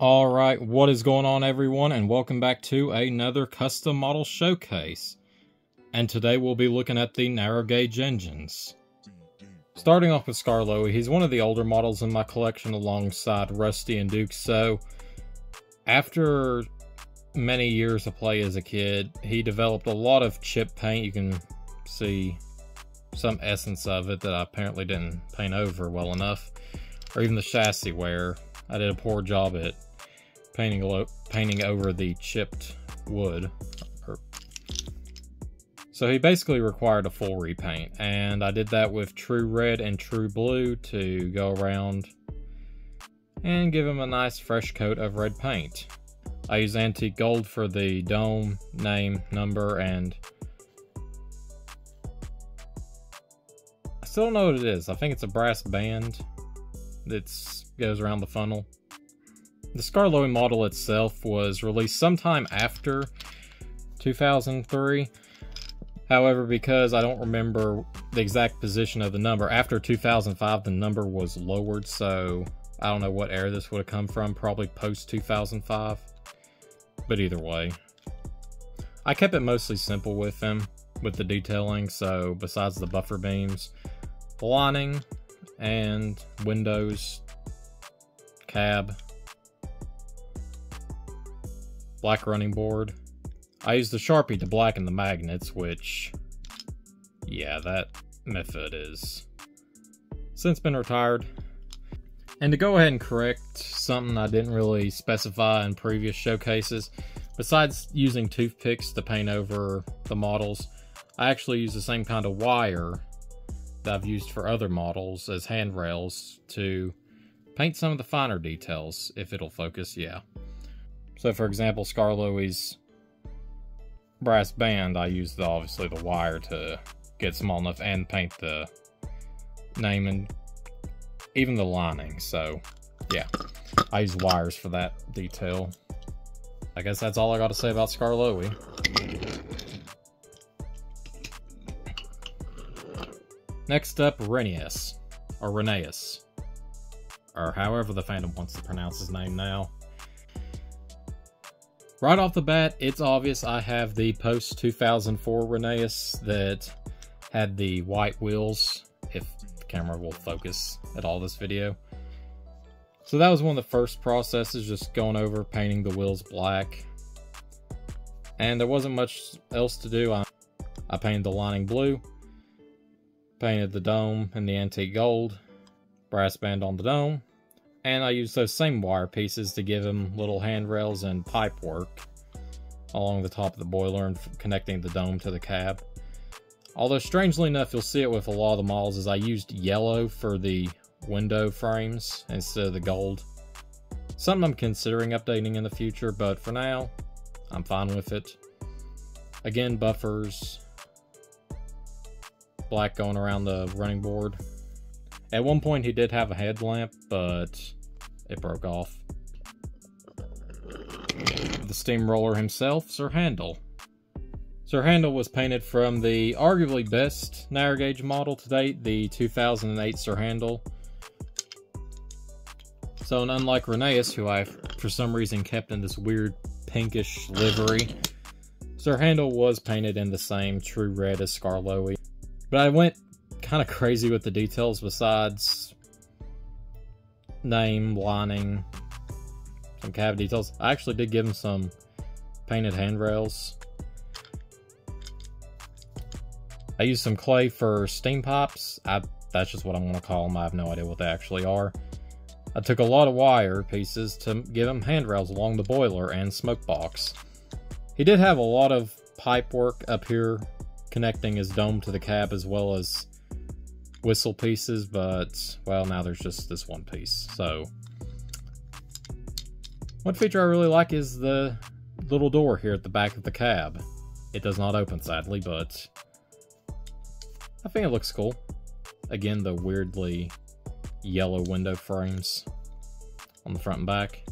Alright, what is going on everyone and welcome back to another custom model showcase. And today we'll be looking at the narrow gauge engines. Starting off with Skarloey, he's one of the older models in my collection alongside Rusty and Duke, so after many years of play as a kid, he developed a lot of chip paint. You can see some essence of it that I apparently didn't paint over well enough, or even the chassis wear. I did a poor job at painting painting over the chipped wood. Er. So he basically required a full repaint, and I did that with True Red and True Blue to go around and give him a nice fresh coat of red paint. I use antique gold for the dome, name, number, and I still don't know what it is. I think it's a brass band that goes around the funnel. The Skarloey model itself was released sometime after 2003. However, because I don't remember the exact position of the number, after 2005 the number was lowered, so I don't know what era this would have come from, probably post 2005. But either way. I kept it mostly simple with them, with the detailing, so besides the buffer beams, lining, and windows, cab, black running board. I used the Sharpie to blacken the magnets, which, yeah, that method is since been retired. And to go ahead and correct something I didn't really specify in previous showcases, besides using toothpicks to paint over the models, I actually use the same kind of wire that I've used for other models as handrails to paint some of the finer details, if it'll focus, yeah. So for example, Skarloey's brass band, I used the, obviously the wire to get small enough and paint the name and even the lining. So yeah, I use wires for that detail. I guess that's all I got to say about Skarloey. Next up, Renius, or Rheneas, or however the fandom wants to pronounce his name now. Right off the bat, it's obvious I have the post 2004 Rheneas that had the white wheels, if the camera will focus at all this video. So that was one of the first processes, just going over painting the wheels black. And there wasn't much else to do. I, I painted the lining blue, painted the dome in the antique gold, brass band on the dome, and I used those same wire pieces to give him little handrails and pipe work along the top of the boiler and connecting the dome to the cab. Although strangely enough, you'll see it with a lot of the models is I used yellow for the window frames instead of the gold. Something I'm considering updating in the future, but for now, I'm fine with it. Again, buffers, black going around the running board, at one point he did have a headlamp, but it broke off. The steamroller himself, Sir Handel. Sir Handel was painted from the arguably best narrow gauge model to date, the 2008 Sir Handel. So, and unlike Rheneas, who I, for some reason, kept in this weird pinkish livery, Sir Handel was painted in the same true red as Skarloey. But I went kind of crazy with the details besides name, lining, some cab details. I actually did give him some painted handrails. I used some clay for steam pipes. I, that's just what I'm going to call them. I have no idea what they actually are. I took a lot of wire pieces to give him handrails along the boiler and smoke box. He did have a lot of pipe work up here connecting his dome to the cab as well as whistle pieces, but, well, now there's just this one piece. So, one feature I really like is the little door here at the back of the cab. It does not open, sadly, but I think it looks cool. Again, the weirdly yellow window frames on the front and back.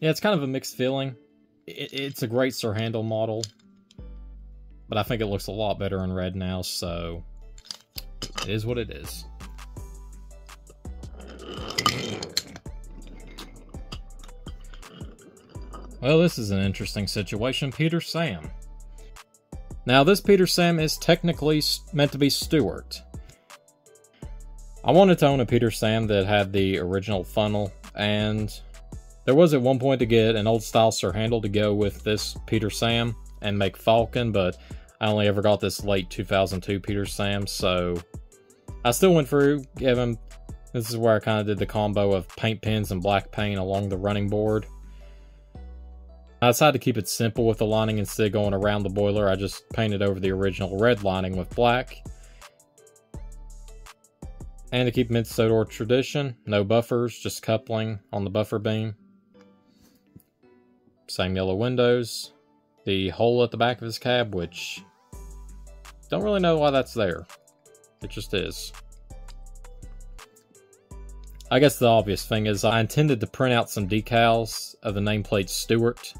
Yeah, it's kind of a mixed feeling. it's a great Sir Handel model, but I think it looks a lot better in red now, so it is what it is. Well, this is an interesting situation. Peter Sam. Now, this Peter Sam is technically meant to be Stewart. I wanted to own a Peter Sam that had the original funnel, and there was at one point to get an old style Sir Handel to go with this Peter Sam and make Falcon, but I only ever got this late 2002 Peter Sam, so I still went through, gave this is where I kind of did the combo of paint pens and black paint along the running board. I decided to keep it simple with the lining instead of going around the boiler. I just painted over the original red lining with black. And to keep Mid-Sodor tradition, no buffers, just coupling on the buffer beam. Same yellow windows. The hole at the back of his cab, which don't really know why that's there. It just is. I guess the obvious thing is I intended to print out some decals of the nameplate Stewart,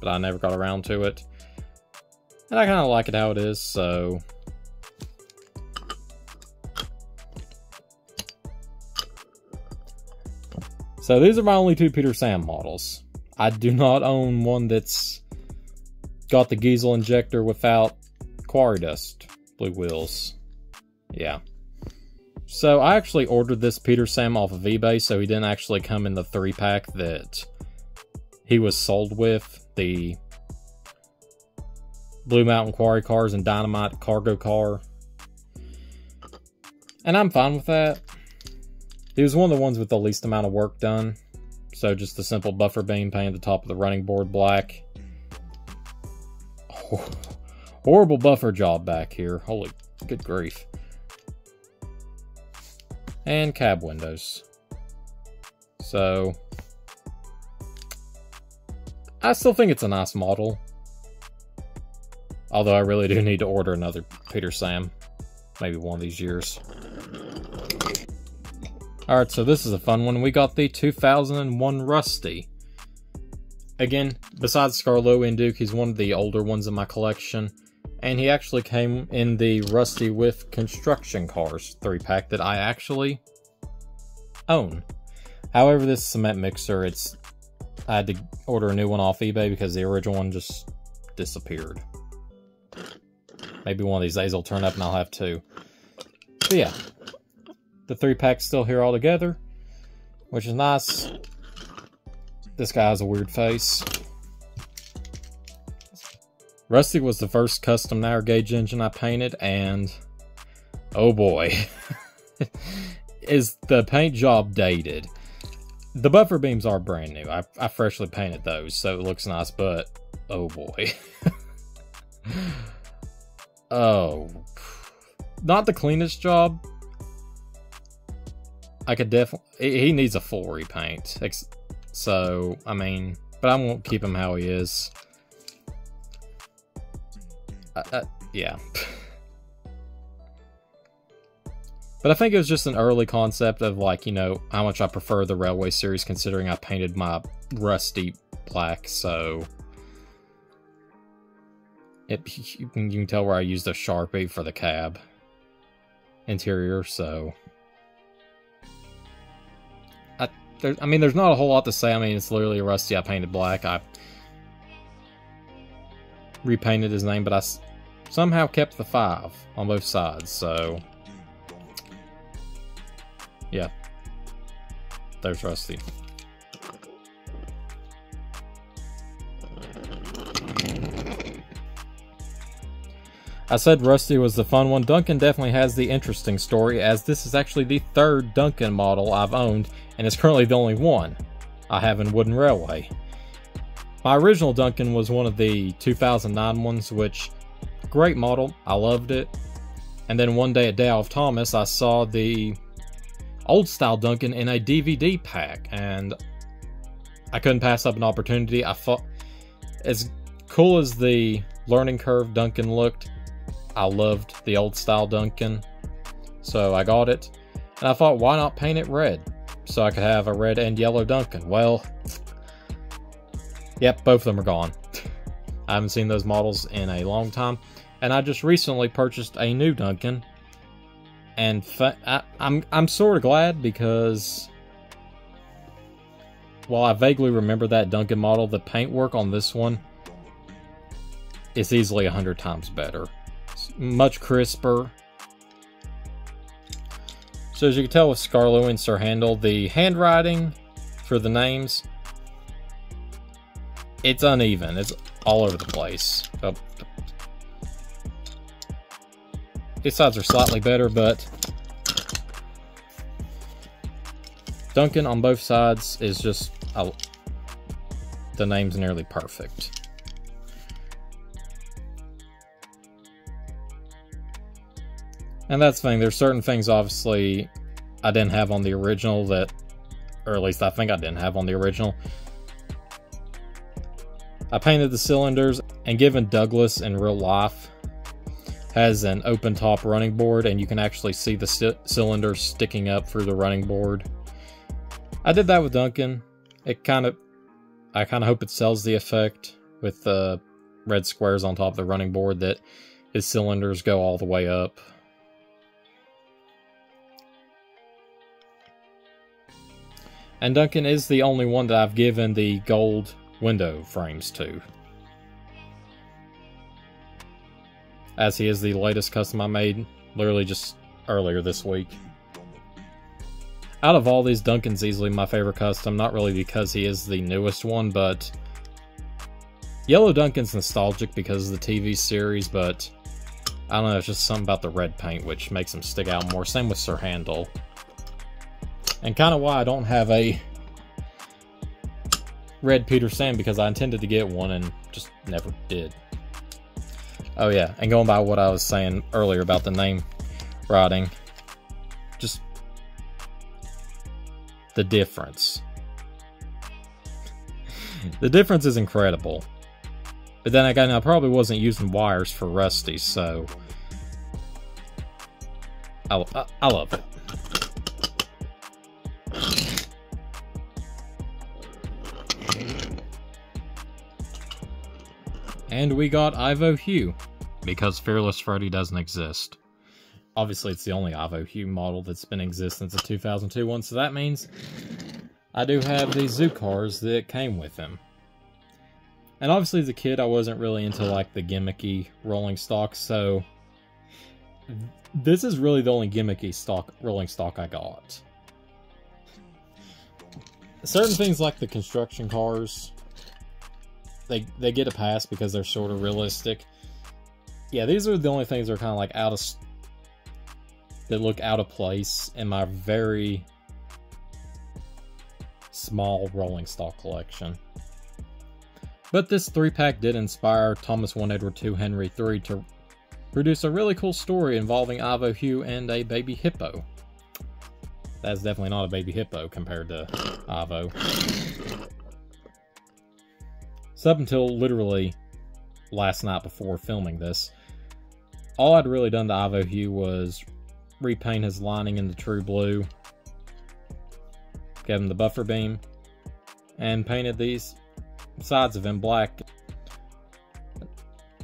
but I never got around to it. And I kind of like it how it is, so... So these are my only two Peter Sam models. I do not own one that's got the Giesl injector without quarry dust blue wheels. Yeah. So I actually ordered this Peter Sam off of eBay, so he didn't actually come in the three pack that he was sold with the Blue Mountain Quarry cars and Dynamite cargo car. And I'm fine with that. He was one of the ones with the least amount of work done. So just a simple buffer beam painted the top of the running board black. Horrible buffer job back here. Holy good grief. And cab windows. So I still think it's a nice model. Although I really do need to order another Peter Sam. Maybe one of these years. Alright, so this is a fun one. We got the 2001 Rusty. Again, besides Skarloey and Duke, he's one of the older ones in my collection. And he actually came in the Rusty with Construction Cars 3-pack that I actually own. However, this cement mixer, it's I had to order a new one off eBay because the original one just disappeared. Maybe one of these days will turn up and I'll have two. But yeah, the three pack's still here all together, which is nice. This guy has a weird face. Rusty was the first custom narrow gauge engine I painted, and oh boy, is the paint job dated. The buffer beams are brand new. I, I freshly painted those, so it looks nice, but oh boy. oh. Not the cleanest job. I could definitely... He needs a full repaint. So, I mean... But I won't keep him how he is. Uh, uh, yeah. But I think it was just an early concept of like, you know, how much I prefer the Railway series considering I painted my rusty black, so... It, you can tell where I used a Sharpie for the cab interior, so... I mean, there's not a whole lot to say. I mean, it's literally rusty I painted black. I repainted his name, but I somehow kept the five on both sides, so... Yeah. There's Rusty. I said Rusty was the fun one. Duncan definitely has the interesting story, as this is actually the third Duncan model I've owned, and it's currently the only one I have in Wooden Railway. My original Duncan was one of the 2009 ones, which, great model, I loved it. And then one day at Day of Thomas, I saw the old style Duncan in a DVD pack, and I couldn't pass up an opportunity. I thought, as cool as the learning curve Duncan looked, I loved the old style Duncan, so I got it. And I thought, why not paint it red? So I could have a red and yellow Duncan. Well, yep, both of them are gone. I haven't seen those models in a long time. And I just recently purchased a new Duncan and I, I'm I'm sort of glad because while I vaguely remember that Duncan model, the paintwork on this one is easily 100 times better. It's much crisper. So as you can tell with Skarloey and Sir Handel, the handwriting for the names, it's uneven. It's all over the place. Oh. These sides are slightly better, but Duncan on both sides is just the name's nearly perfect. And that's the thing, there's certain things obviously I didn't have on the original that, or at least I think I didn't have on the original. I painted the cylinders, and given Douglas in real life has an open top running board, and you can actually see the cylinders sticking up through the running board. I did that with Duncan. It kind of, I kind of hope it sells the effect with the red squares on top of the running board that his cylinders go all the way up. And Duncan is the only one that I've given the gold window frames to. As he is the latest custom I made, literally just earlier this week. Out of all these, Duncan's easily my favorite custom, not really because he is the newest one, but... Yellow Duncan's nostalgic because of the TV series, but... I don't know, it's just something about the red paint which makes him stick out more. Same with Sir Handel. And kind of why I don't have a red Peter Sam because I intended to get one and just never did. Oh yeah, and going by what I was saying earlier about the name writing, just the difference. the difference is incredible. But then again, I probably wasn't using wires for Rusty, so... I, I, I love it. And we got Ivo Hugh, because Fearless Freddie doesn't exist. Obviously, it's the only Ivo Hugh model that's been in existence since 2002 one, so that means I do have these zoo cars that came with him. And obviously, as a kid, I wasn't really into like the gimmicky rolling stock, so this is really the only gimmicky stock rolling stock I got. Certain things like the construction cars, they they get a pass because they're sort of realistic. Yeah, these are the only things that are kind of like out of that look out of place in my very small rolling stock collection. But this three pack did inspire Thomas 1 Edward 2 Henry 3 to produce a really cool story involving Ivo Hugh and a baby hippo. That's definitely not a baby hippo compared to Ivo. So up until literally last night before filming this, all I'd really done to Ivo Hugh was repaint his lining in the true blue, gave him the buffer beam, and painted these sides of him black.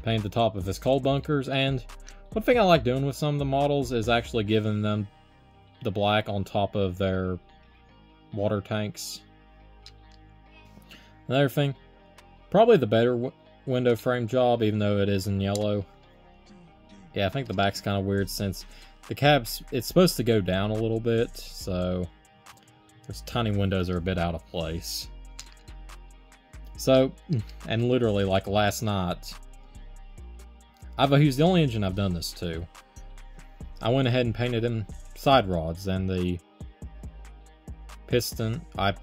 Painted the top of his coal bunkers, and one thing I like doing with some of the models is actually giving them the black on top of their water tanks. Another thing, Probably the better window frame job, even though it is in yellow. Yeah, I think the back's kind of weird since the cab's, it's supposed to go down a little bit, so those tiny windows are a bit out of place. So, and literally like last night, I've used the only engine I've done this to. I went ahead and painted in side rods and the piston, I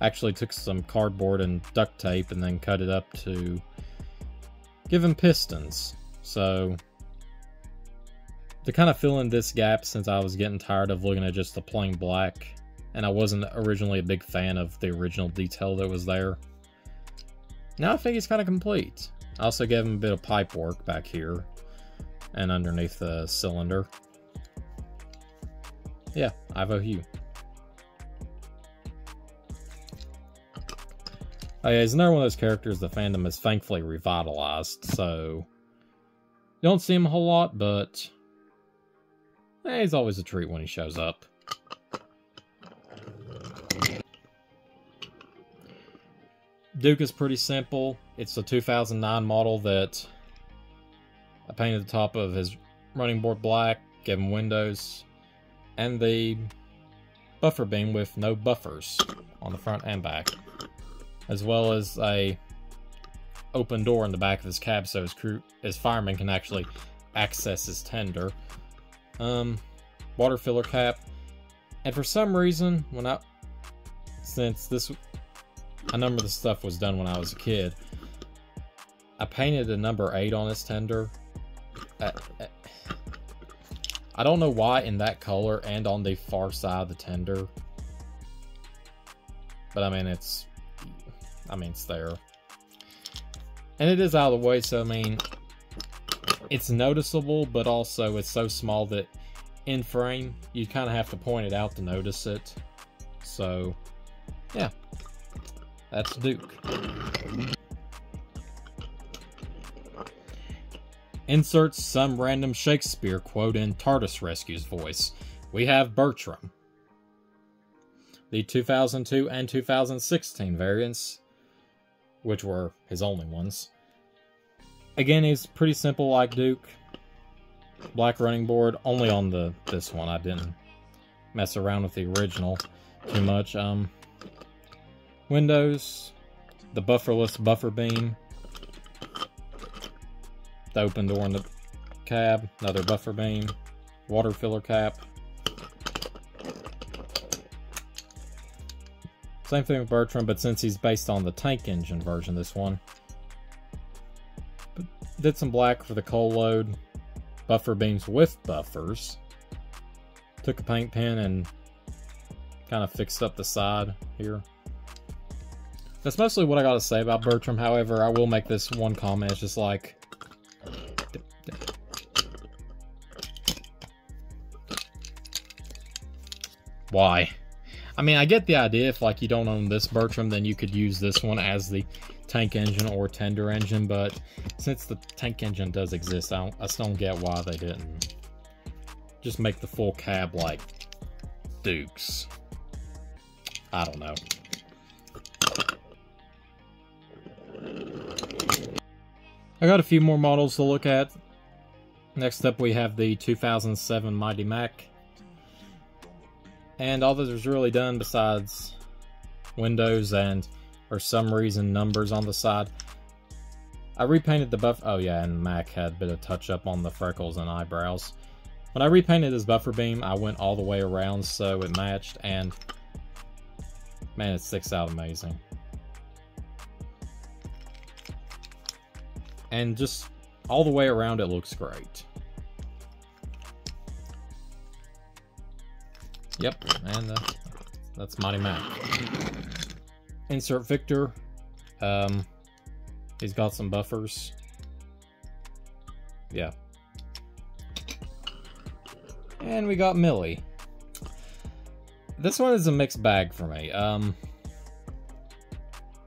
actually took some cardboard and duct tape and then cut it up to give him pistons. So to kind of fill in this gap since I was getting tired of looking at just the plain black and I wasn't originally a big fan of the original detail that was there. Now I think he's kind of complete. I also gave him a bit of pipe work back here and underneath the cylinder. Yeah, Ivo Hugh. Oh yeah, he's another one of those characters the fandom has thankfully revitalized, so... You don't see him a whole lot, but... Eh, he's always a treat when he shows up. Duke is pretty simple. It's the 2009 model that I painted the top of his running board black, gave him windows, and the buffer beam with no buffers on the front and back, as well as a open door in the back of his cab so his crew, his fireman can actually access his tender. Um, water filler cap, and for some reason, when I, since this, a number of the stuff was done when I was a kid, I painted a number eight on his tender. I, I don't know why in that color and on the far side of the tender. But I mean, it's, I mean, it's there. And it is out of the way, so I mean, it's noticeable, but also it's so small that in frame, you kind of have to point it out to notice it. So, yeah, that's Duke. Inserts some random Shakespeare quote in TARDIS Rescue's voice. We have Bertram. The 2002 and 2016 variants which were his only ones. Again, he's pretty simple like Duke. Black running board, only on the this one. I didn't mess around with the original too much. Um, windows, the bufferless buffer beam, the open door in the cab, another buffer beam, water filler cap, Same thing with Bertram, but since he's based on the tank engine version, this one. But did some black for the coal load. Buffer beams with buffers. Took a paint pen and kind of fixed up the side here. That's mostly what I got to say about Bertram. However, I will make this one comment. It's just like... Why? I mean, I get the idea. If like you don't own this Bertram, then you could use this one as the tank engine or tender engine. But since the tank engine does exist, I, I still don't get why they didn't just make the full cab like Dukes. I don't know. I got a few more models to look at. Next up we have the 2007 Mighty Mac. And all that was really done besides windows and for some reason numbers on the side. I repainted the buff. Oh yeah, and Mac had a bit of touch up on the freckles and eyebrows. When I repainted this buffer beam, I went all the way around so it matched, and man, it sticks out amazing. And just all the way around, it looks great. Yep, and uh, that's Mighty Mac. Insert Victor. Um, he's got some buffers. Yeah. And we got Millie. This one is a mixed bag for me. Um,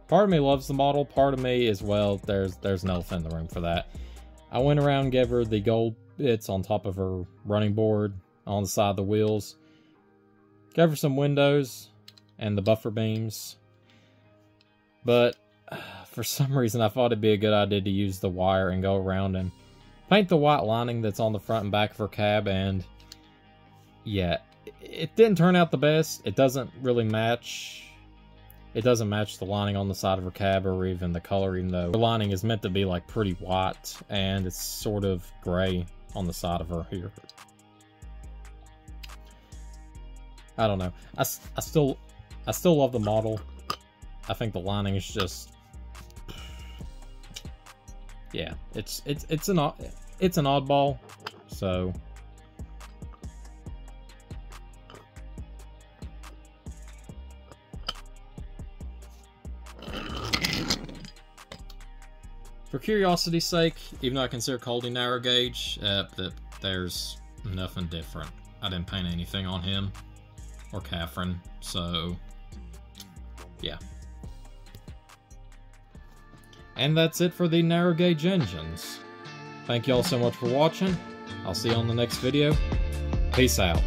part of me loves the model. Part of me as well, there's there's elephant in the room for that. I went around gave her the gold bits on top of her running board on the side of the wheels. Cover some windows and the buffer beams. But for some reason I thought it'd be a good idea to use the wire and go around and paint the white lining that's on the front and back of her cab and yeah, it didn't turn out the best. It doesn't really match. It doesn't match the lining on the side of her cab or even the color, even though the lining is meant to be like pretty white and it's sort of gray on the side of her here. I don't know. I, I still I still love the model. I think the lining is just yeah, it's it's it's an it's an oddball. So For curiosity's sake, even though I consider Culdee narrow gauge, uh, there's nothing different. I didn't paint anything on him or Catherine, so yeah. And that's it for the narrow gauge engines. Thank you all so much for watching. I'll see you on the next video. Peace out.